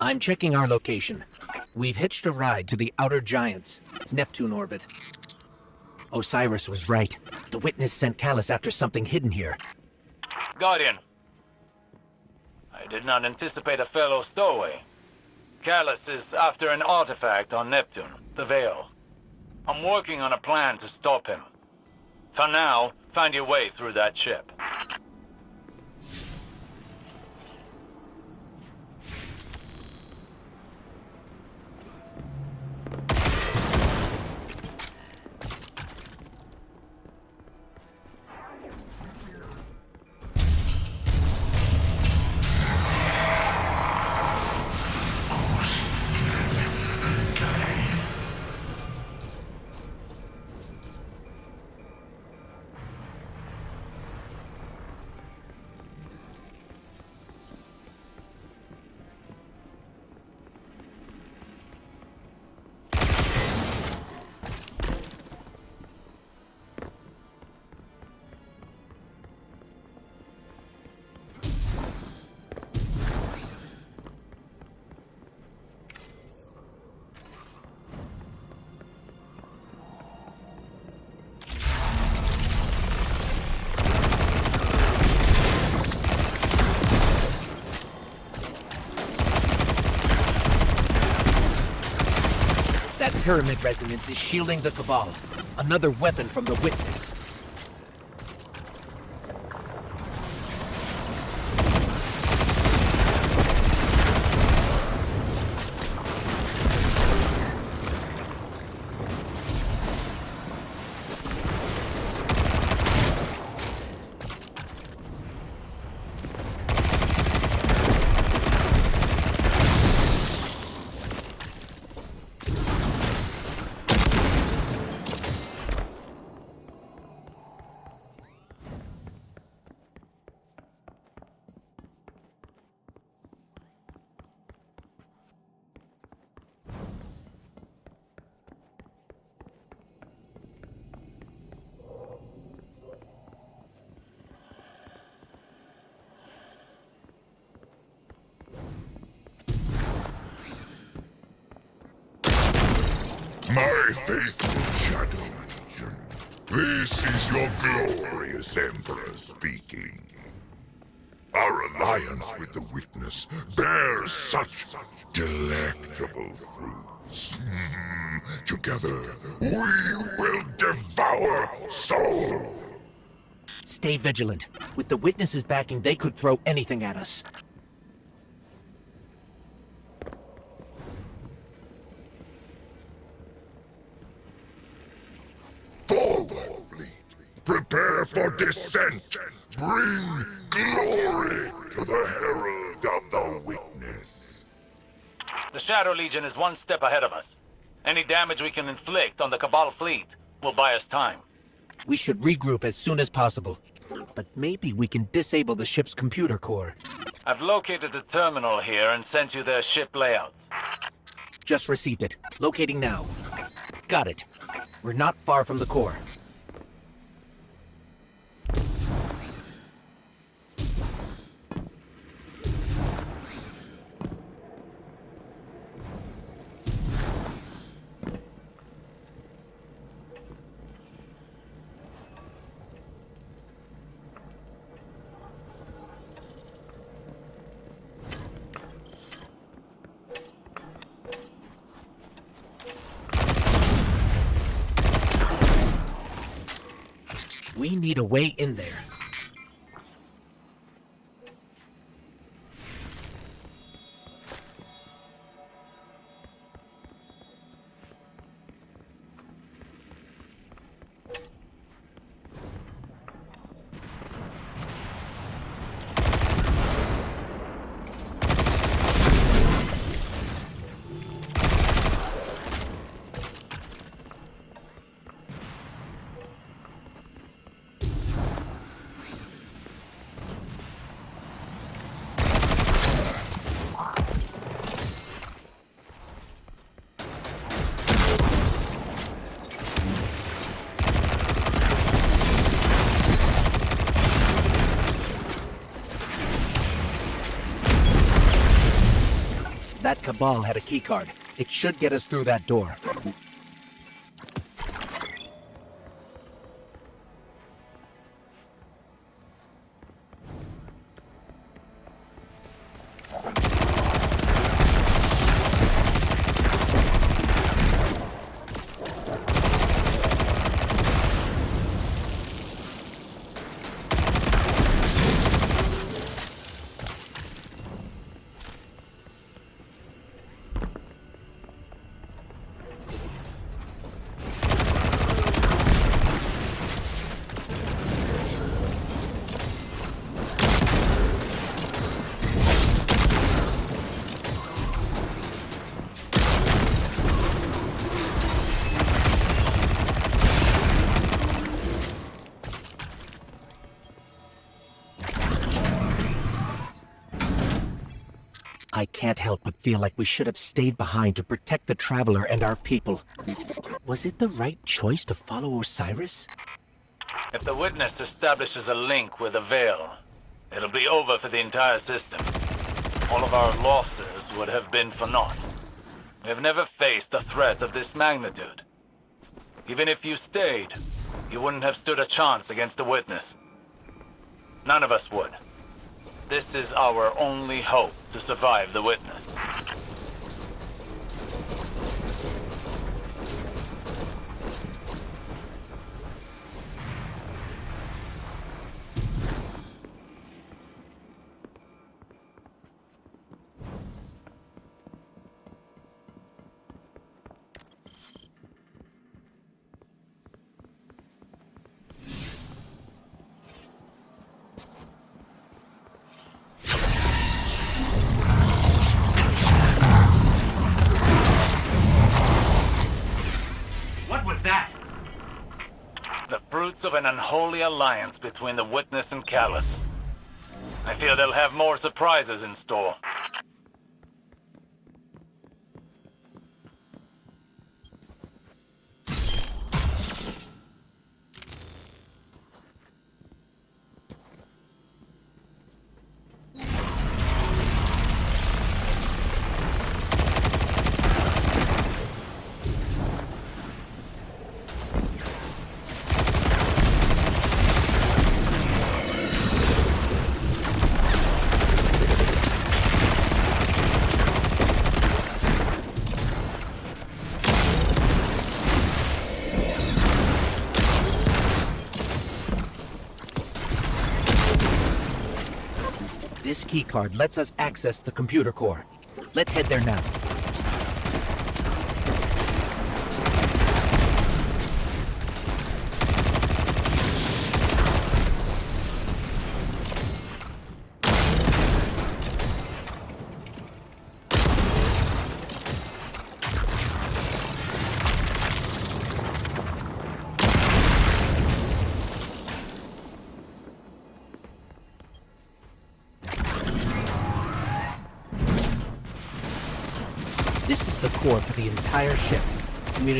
I'm checking our location. We've hitched a ride to the Outer Giants, Neptune orbit. Osiris was right. The witness sent Calus after something hidden here. Guardian. I did not anticipate a fellow stowaway. Calus is after an artifact on Neptune, the Veil. I'm working on a plan to stop him. For now, find your way through that ship. Pyramid resonance is shielding the Cabal. Another weapon from the Witness. My faithful Shadow Legion, this is your glorious Emperor speaking. Our alliance with the Witness bears such delectable fruits. Mm, Together, we will devour Sol. Stay vigilant. With the Witness's backing, they could throw anything at us. Descent. Bring glory to the Herald of the Witness. The Shadow Legion is one step ahead of us. Any damage we can inflict on the Cabal fleet will buy us time. We should regroup as soon as possible. But maybe we can disable the ship's computer core. I've located the terminal here and sent you their ship layouts. Just received it. Locating now. Got it. We're not far from the core. We need a way in there. Cabal had a keycard. It should get us through that door. I can't help but feel like we should have stayed behind to protect the Traveler and our people. Was it the right choice to follow Osiris? If the witness establishes a link with the Veil, it'll be over for the entire system. All of our losses would have been for naught. We have never faced a threat of this magnitude. Even if you stayed, you wouldn't have stood a chance against the witness. None of us would. This is our only hope to survive the witness. Fruits of an unholy alliance between the Witness and Calus. I fear they'll have more surprises in store. This keycard lets us access the computer core. Let's head there now.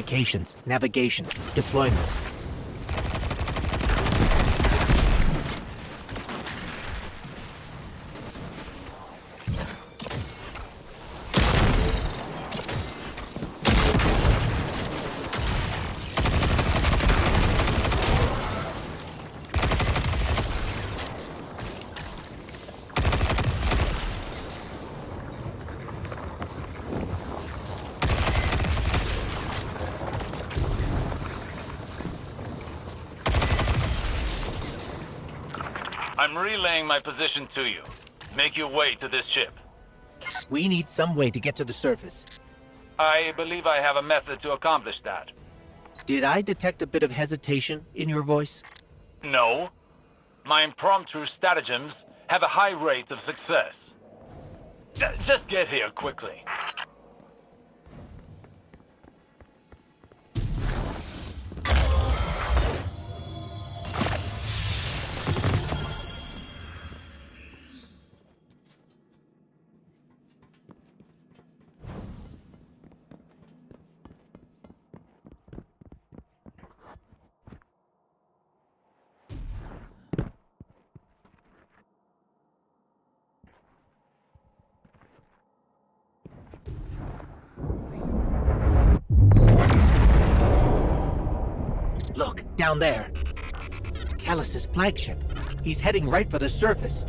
Communications, navigation, deployment. I'm relaying my position to you. Make your way to this ship. We need some way to get to the surface. I believe I have a method to accomplish that. Did I detect a bit of hesitation in your voice? No. My impromptu stratagems have a high rate of success. J- just get here quickly. Down there. Calus's flagship. He's heading right for the surface.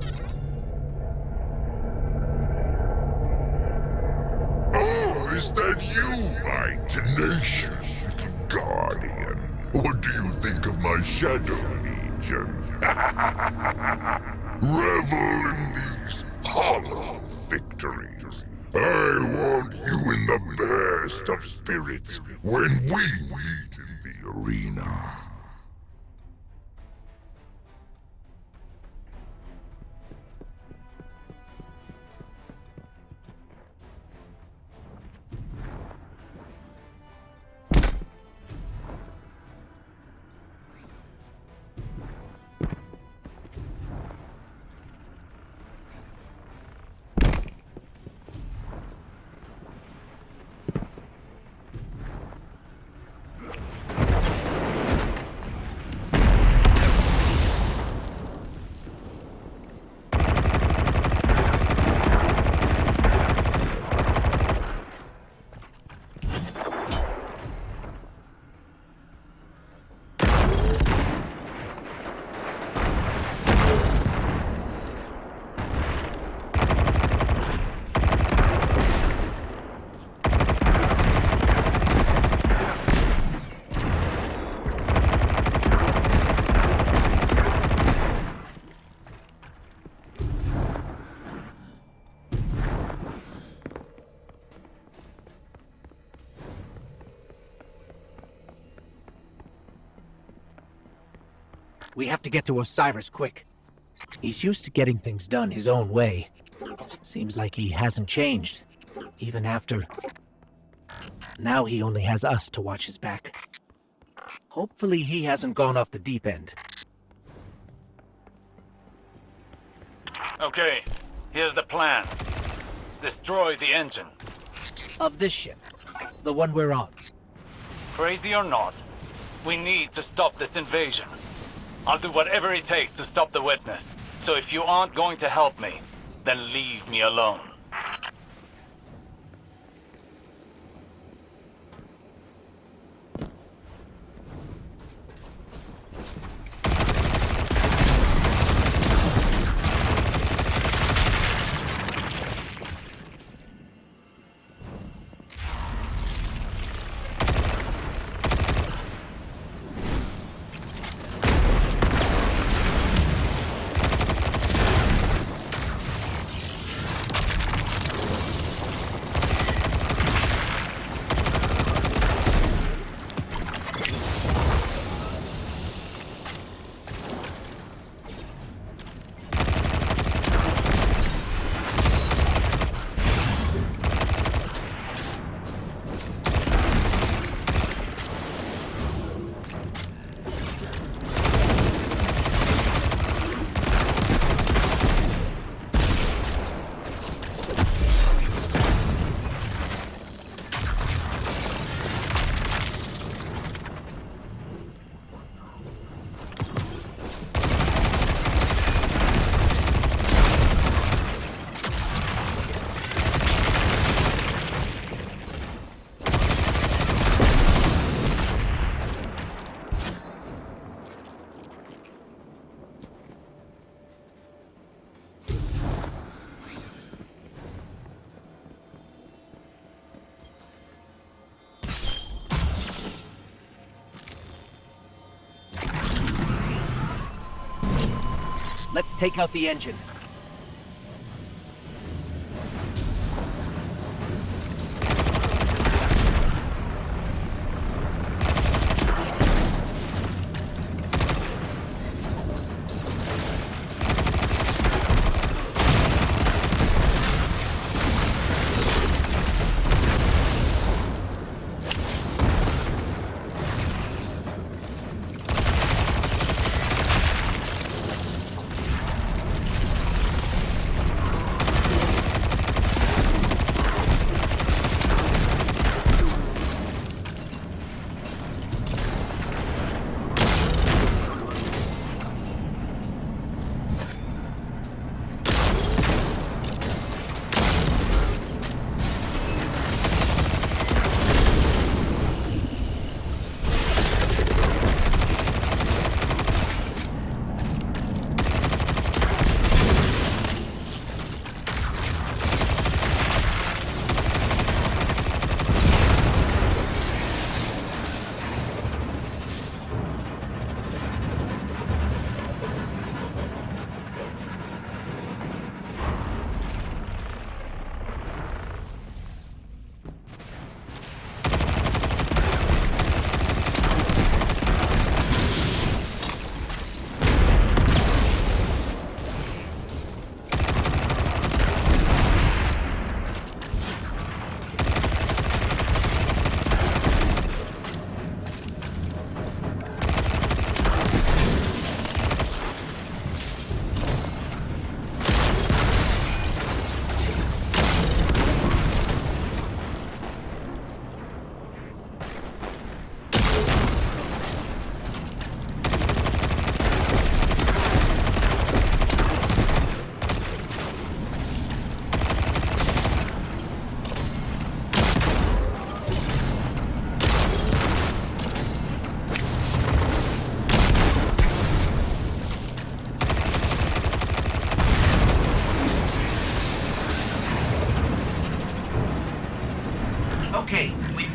We have to get to Osiris quick. He's used to getting things done his own way. Seems like he hasn't changed, even after... Now he only has us to watch his back. Hopefully he hasn't gone off the deep end. Okay, here's the plan. Destroy the engine. Of this ship. The one we're on. Crazy or not, we need to stop this invasion. I'll do whatever it takes to stop the witness. So if you aren't going to help me, then leave me alone. Take out the engine.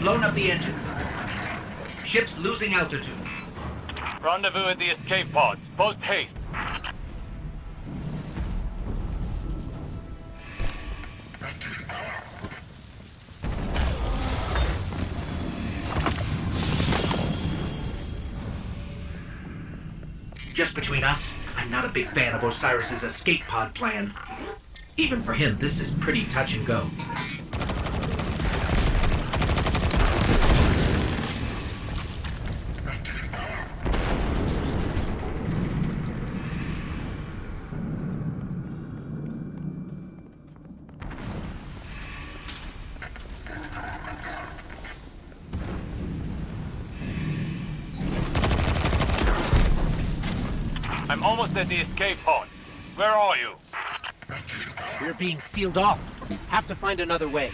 Blown up the engines. Ship's losing altitude. Rendezvous at the escape pods. Post haste. Just between us, I'm not a big fan of Osiris's escape pod plan. Even for him, this is pretty touch and go. The escape pods. Where are you? We're being sealed off. Have to find another way.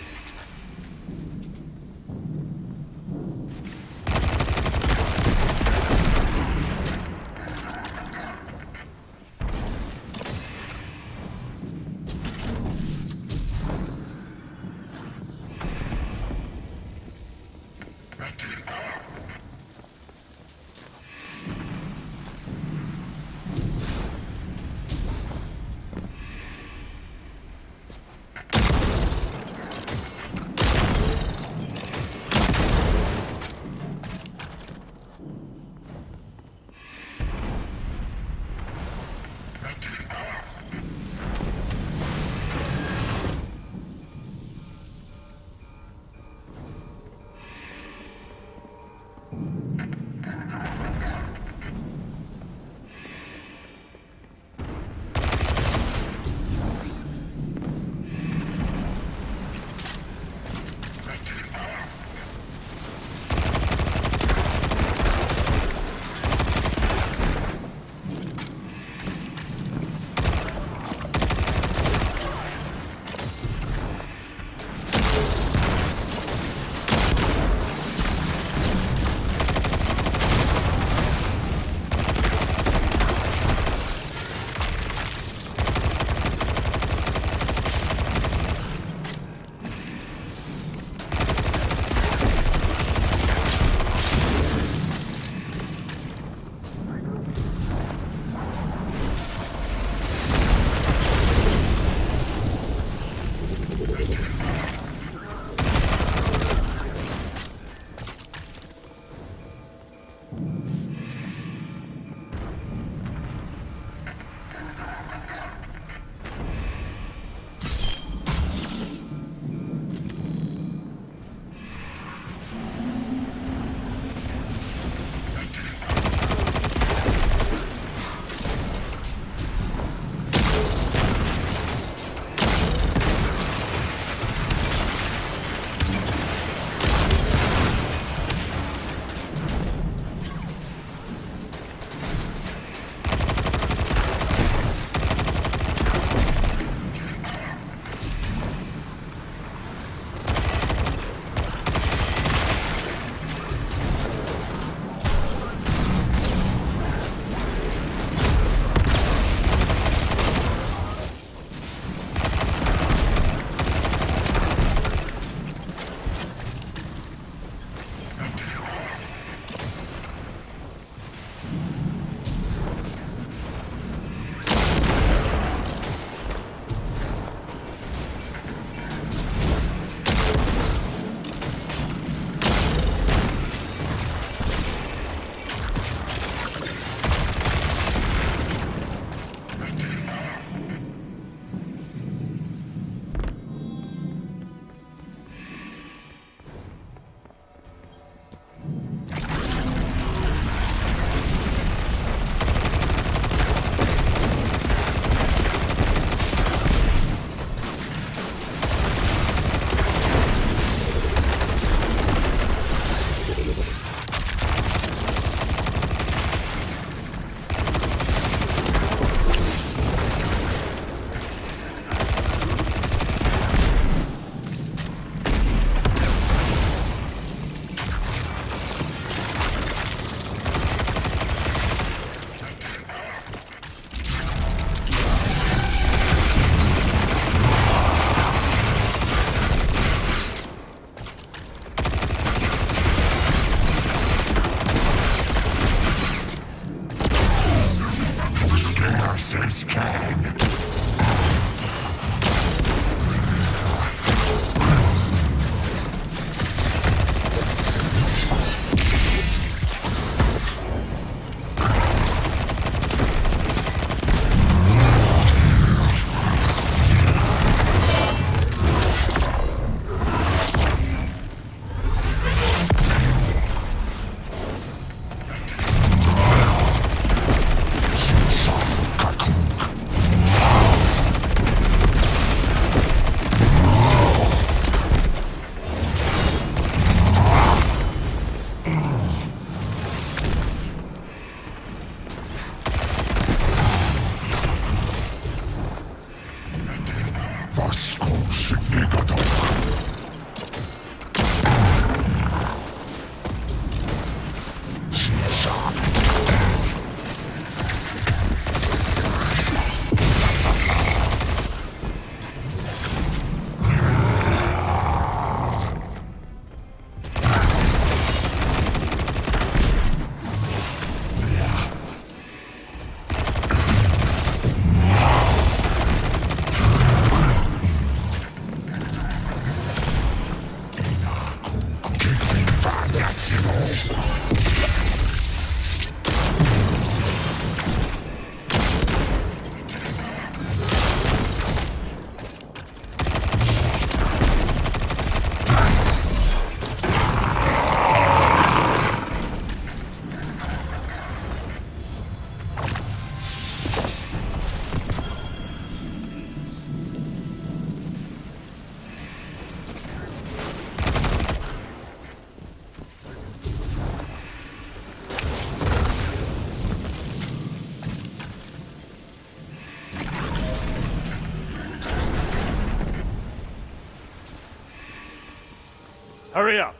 Hurry up.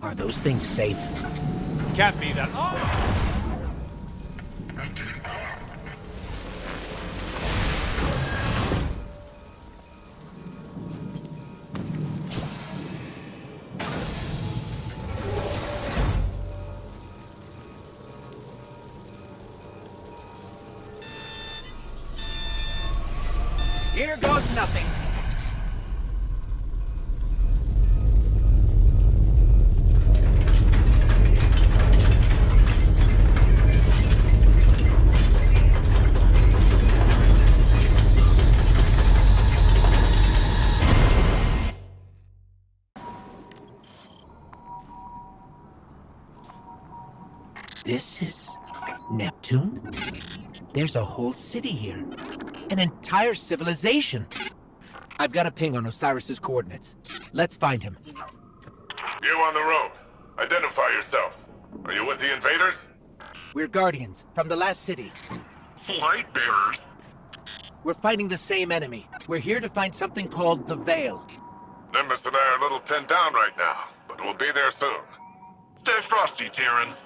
Are those things safe? Can't be that. Oh! There's a whole city here. An entire civilization. I've got a ping on Osiris's coordinates. Let's find him. You on the road. Identify yourself. Are you with the invaders? We're Guardians, from the last city. Light bearers. We're fighting the same enemy. We're here to find something called the Veil. Nimbus and I are a little pinned down right now, but we'll be there soon. Stay frosty, Terrans.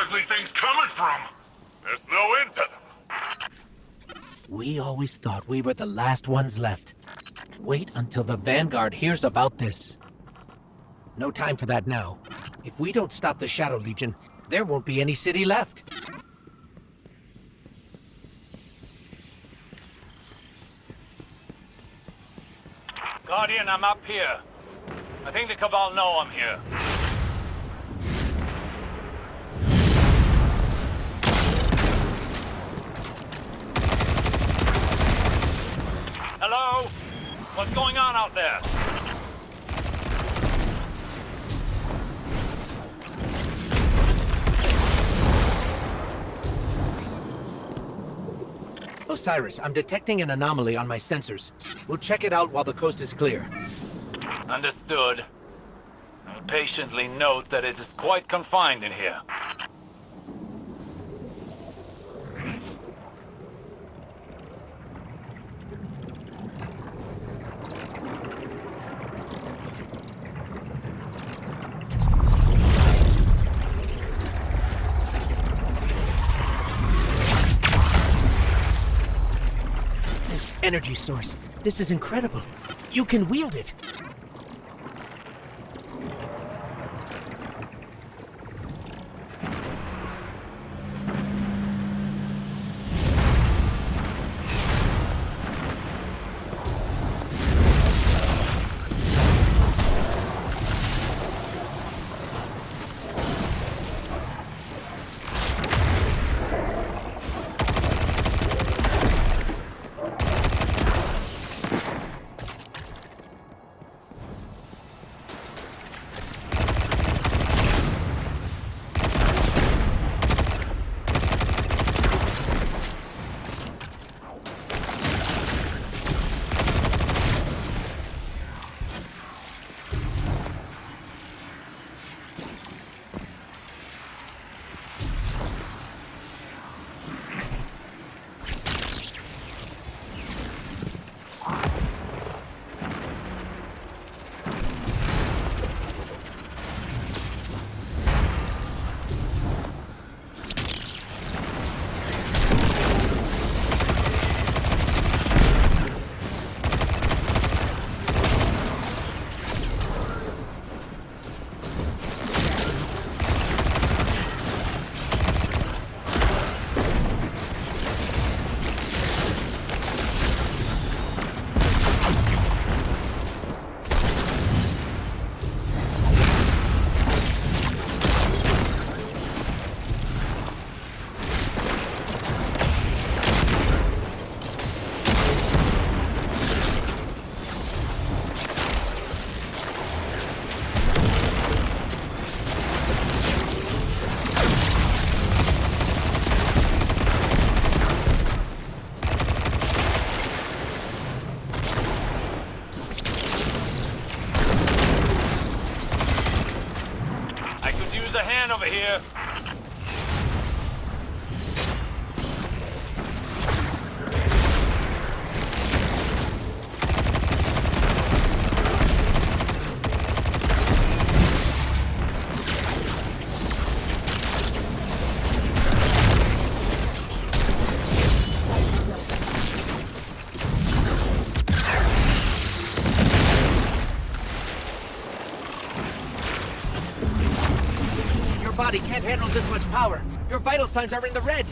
Ugly things coming from? There's no end to them. We always thought we were the last ones left. Wait until the Vanguard hears about this. No time for that now. If we don't stop the Shadow Legion, there won't be any city left. Guardian, I'm up here. I think the Cabal know I'm here. Hello? What's going on out there? Osiris, I'm detecting an anomaly on my sensors. We'll check it out while the coast is clear. Understood. I'll patiently note that it is quite confined in here. This energy source, this is incredible. You can wield it. Can't handle this much power. Your vital signs are in the red.